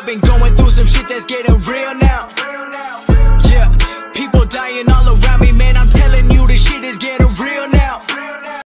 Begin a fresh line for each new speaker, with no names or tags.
I've been going through some shit that's getting real now. Yeah, people dying all around.